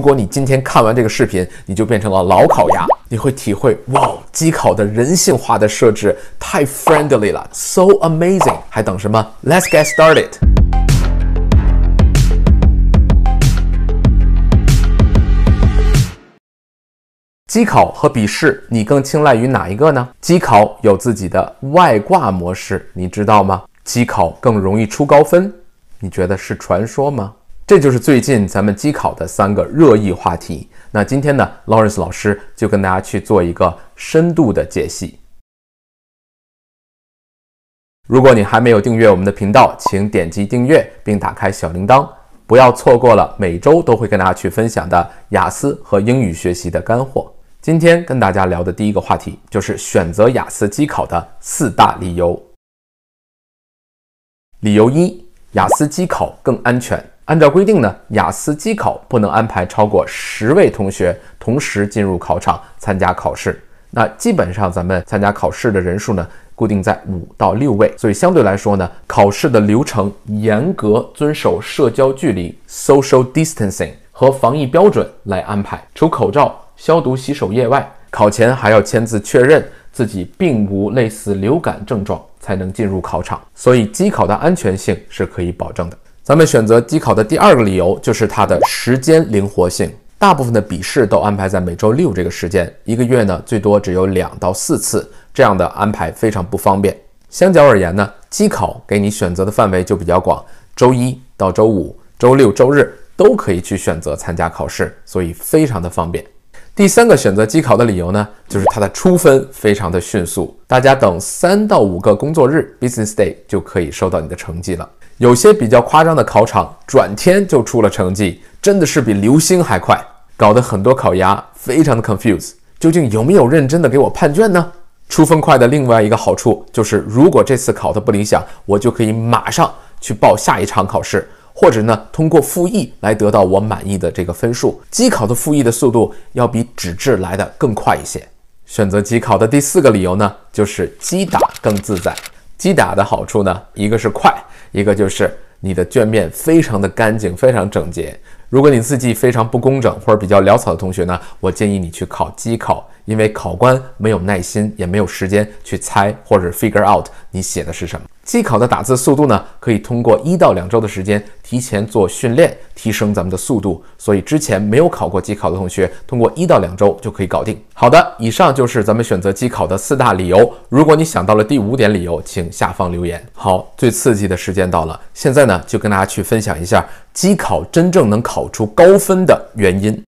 如果你今天看完这个视频，你就变成了老烤鸭，你会体会哇，机考的人性化的设置太 friendly 了，so amazing，还等什么？Let's get started。机考和笔试，你更青睐于哪一个呢？机考有自己的外挂模式，你知道吗？机考更容易出高分，你觉得是传说吗？这就是最近咱们机考的三个热议话题。那今天呢，Lawrence 老师就跟大家去做一个深度的解析。如果你还没有订阅我们的频道，请点击订阅并打开小铃铛，不要错过了每周都会跟大家去分享的雅思和英语学习的干货。今天跟大家聊的第一个话题就是选择雅思机考的四大理由。理由一：雅思机考更安全。按照规定呢，雅思机考不能安排超过十位同学同时进入考场参加考试。那基本上咱们参加考试的人数呢，固定在五到六位，所以相对来说呢，考试的流程严格遵守社交距离 （social distancing） 和防疫标准来安排。除口罩、消毒洗手液外，考前还要签字确认自己并无类似流感症状，才能进入考场。所以机考的安全性是可以保证的。咱们选择机考的第二个理由就是它的时间灵活性。大部分的笔试都安排在每周六这个时间，一个月呢最多只有两到四次，这样的安排非常不方便。相较而言呢，机考给你选择的范围就比较广，周一到周五、周六、周日都可以去选择参加考试，所以非常的方便。第三个选择机考的理由呢，就是它的出分非常的迅速，大家等三到五个工作日 （business day） 就可以收到你的成绩了。有些比较夸张的考场，转天就出了成绩，真的是比流星还快，搞得很多考鸭非常的 confuse，。究竟有没有认真的给我判卷呢？出分快的另外一个好处就是，如果这次考的不理想，我就可以马上去报下一场考试，或者呢通过复议来得到我满意的这个分数。机考的复议的速度要比纸质来的更快一些。选择机考的第四个理由呢，就是机打更自在。机打的好处呢，一个是快。一个就是你的卷面非常的干净，非常整洁。如果你字迹非常不工整或者比较潦草的同学呢，我建议你去考机考，因为考官没有耐心，也没有时间去猜或者 figure out 你写的是什么。机考的打字速度呢，可以通过一到两周的时间提前做训练，提升咱们的速度。所以之前没有考过机考的同学，通过一到两周就可以搞定。好的，以上就是咱们选择机考的四大理由。如果你想到了第五点理由，请下方留言。好，最刺激的时间到了，现在呢就跟大家去分享一下机考真正能考出高分的原因。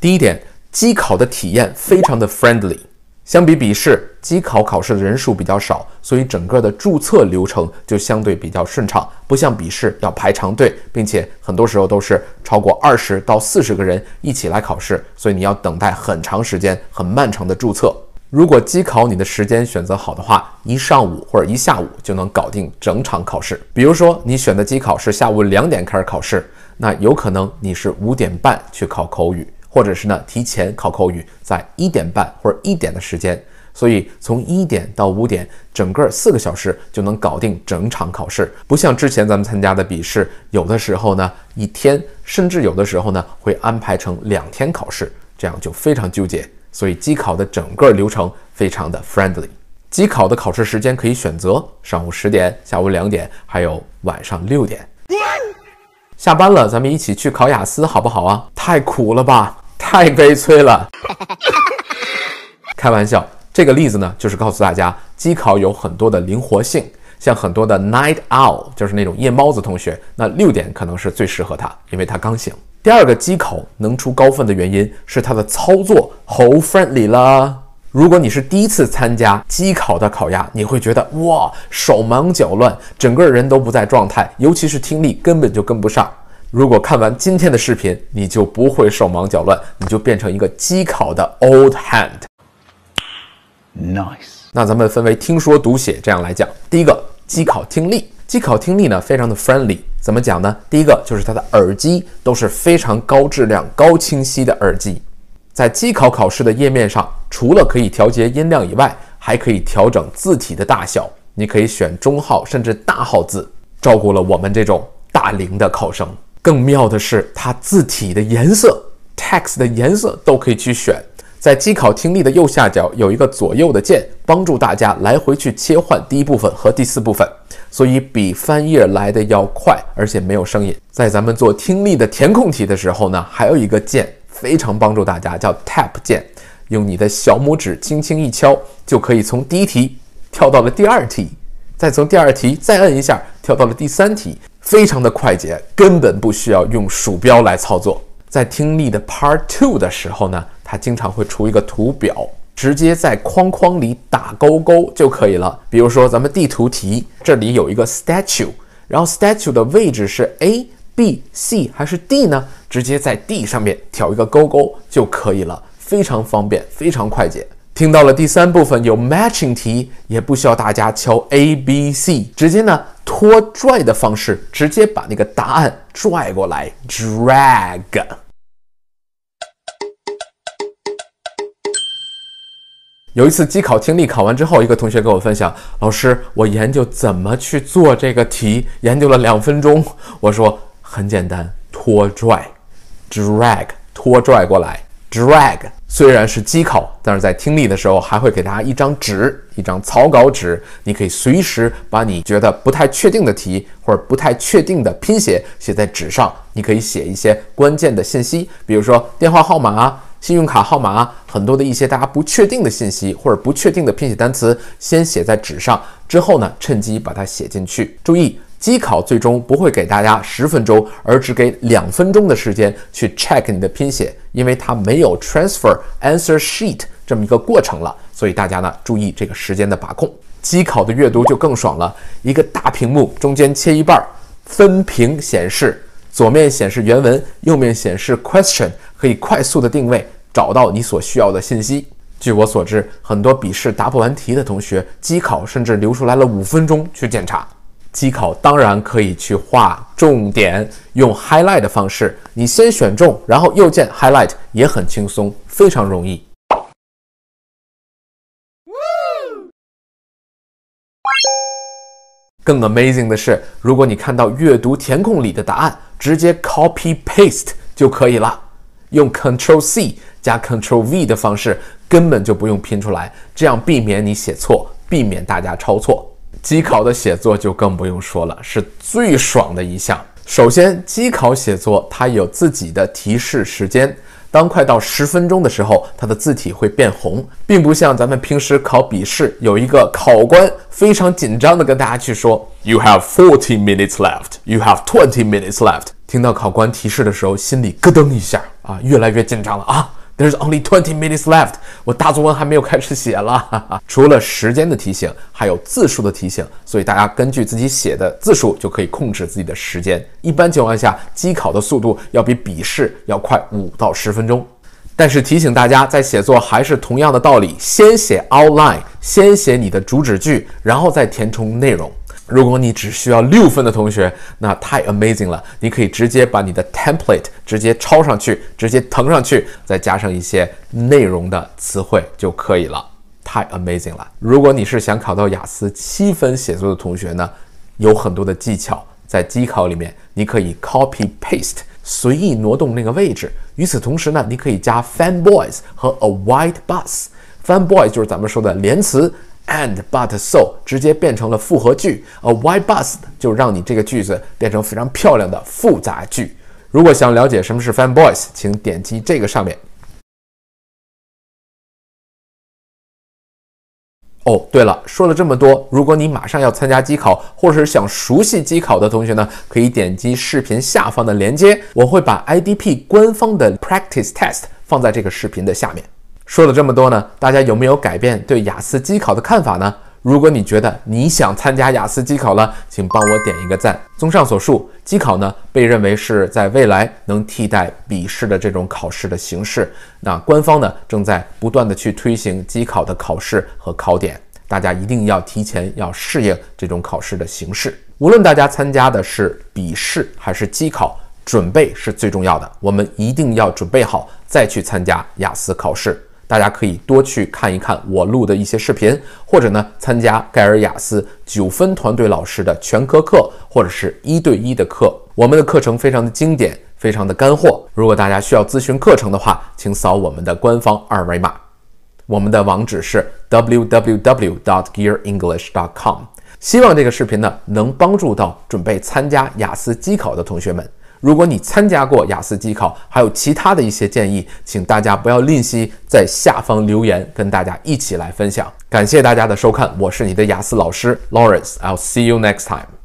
第一点，机考的体验非常的 friendly。相比笔试，机考考试的人数比较少，所以整个的注册流程就相对比较顺畅，不像笔试要排长队，并且很多时候都是超过二十到四十个人一起来考试，所以你要等待很长时间、很漫长的注册。如果机考你的时间选择好的话，一上午或者一下午就能搞定整场考试。比如说你选的机考是下午两点开始考试，那有可能你是五点半去考口语。或者是呢，提前考口语，在一点半或者一点的时间，所以从一点到五点，整个四个小时就能搞定整场考试。不像之前咱们参加的笔试，有的时候呢一天，甚至有的时候呢会安排成两天考试，这样就非常纠结。所以机考的整个流程非常的 friendly。机考的考试时间可以选择上午十点、下午两点，还有晚上六点。下班了，咱们一起去考雅思好不好啊？太苦了吧！太悲催了，开玩笑。这个例子呢，就是告诉大家，机考有很多的灵活性。像很多的 night owl，就是那种夜猫子同学，那六点可能是最适合他，因为他刚醒。第二个机考能出高分的原因是它的操作好 friendly 啦。如果你是第一次参加机考的考压，你会觉得哇，手忙脚乱，整个人都不在状态，尤其是听力根本就跟不上。如果看完今天的视频，你就不会手忙脚乱，你就变成一个机考的 old hand。Nice。那咱们分为听说读写这样来讲。第一个，机考听力，机考听力呢非常的 friendly。怎么讲呢？第一个就是它的耳机都是非常高质量、高清晰的耳机。在机考考试的页面上，除了可以调节音量以外，还可以调整字体的大小。你可以选中号甚至大号字，照顾了我们这种大龄的考生。更妙的是，它字体的颜色、text 的颜色都可以去选。在机考听力的右下角有一个左右的键，帮助大家来回去切换第一部分和第四部分，所以比翻页来的要快，而且没有声音。在咱们做听力的填空题的时候呢，还有一个键非常帮助大家，叫 Tap 键，用你的小拇指轻轻一敲，就可以从第一题跳到了第二题，再从第二题再摁一下跳到了第三题，非常的快捷，根本不需要用鼠标来操作。在听力的 Part Two 的时候呢。它经常会出一个图表，直接在框框里打勾勾就可以了。比如说，咱们地图题，这里有一个 statue，然后 statue 的位置是 A、B、C 还是 D 呢？直接在 D 上面挑一个勾勾就可以了，非常方便，非常快捷。听到了第三部分有 matching 题，也不需要大家敲 A、B、C，直接呢拖拽的方式，直接把那个答案拽过来，drag。有一次机考听力考完之后，一个同学跟我分享：“老师，我研究怎么去做这个题，研究了两分钟。”我说：“很简单，拖拽，drag，拖拽过来，drag。虽然是机考，但是在听力的时候还会给大家一张纸，一张草稿纸，你可以随时把你觉得不太确定的题或者不太确定的拼写写在纸上。你可以写一些关键的信息，比如说电话号码。”信用卡号码，很多的一些大家不确定的信息或者不确定的拼写单词，先写在纸上，之后呢，趁机把它写进去。注意，机考最终不会给大家十分钟，而只给两分钟的时间去 check 你的拼写，因为它没有 transfer answer sheet 这么一个过程了。所以大家呢，注意这个时间的把控。机考的阅读就更爽了，一个大屏幕中间切一半，分屏显示。左面显示原文，右面显示 question，可以快速的定位，找到你所需要的信息。据我所知，很多笔试答不完题的同学，机考甚至留出来了五分钟去检查。机考当然可以去画重点，用 highlight 的方式，你先选中，然后右键 highlight 也很轻松，非常容易。更 amazing 的是，如果你看到阅读填空里的答案，直接 copy paste 就可以了。用 Control C 加 Control V 的方式，根本就不用拼出来，这样避免你写错，避免大家抄错。机考的写作就更不用说了，是最爽的一项。首先，机考写作它有自己的提示时间。当快到十分钟的时候，它的字体会变红，并不像咱们平时考笔试，有一个考官非常紧张的跟大家去说：“You have forty minutes left. You have twenty minutes left.” 听到考官提示的时候，心里咯噔一下啊，越来越紧张了啊。There's only twenty minutes left。我大作文还没有开始写了。除了时间的提醒，还有字数的提醒，所以大家根据自己写的字数就可以控制自己的时间。一般情况下，机考的速度要比笔试要快五到十分钟。但是提醒大家，在写作还是同样的道理，先写 outline，先写你的主旨句，然后再填充内容。如果你只需要六分的同学，那太 amazing 了！你可以直接把你的 template 直接抄上去，直接腾上去，再加上一些内容的词汇就可以了，太 amazing 了！如果你是想考到雅思七分写作的同学呢，有很多的技巧在机考里面，你可以 copy paste 随意挪动那个位置。与此同时呢，你可以加 fan boys 和 a white bus。fan boys 就是咱们说的连词。And but so 直接变成了复合句，a Why bus 就让你这个句子变成非常漂亮的复杂句。如果想了解什么是 fan boys，请点击这个上面。哦，对了，说了这么多，如果你马上要参加机考，或者是想熟悉机考的同学呢，可以点击视频下方的链接，我会把 IDP 官方的 practice test 放在这个视频的下面。说了这么多呢，大家有没有改变对雅思机考的看法呢？如果你觉得你想参加雅思机考了，请帮我点一个赞。综上所述，机考呢被认为是在未来能替代笔试的这种考试的形式。那官方呢正在不断的去推行机考的考试和考点，大家一定要提前要适应这种考试的形式。无论大家参加的是笔试还是机考，准备是最重要的。我们一定要准备好再去参加雅思考试。大家可以多去看一看我录的一些视频，或者呢参加盖尔雅思九分团队老师的全科课，或者是一对一的课。我们的课程非常的经典，非常的干货。如果大家需要咨询课程的话，请扫我们的官方二维码。我们的网址是 www.gearenglish.com。希望这个视频呢能帮助到准备参加雅思机考的同学们。如果你参加过雅思机考，还有其他的一些建议，请大家不要吝惜在下方留言，跟大家一起来分享。感谢大家的收看，我是你的雅思老师 Lawrence。I'll see you next time.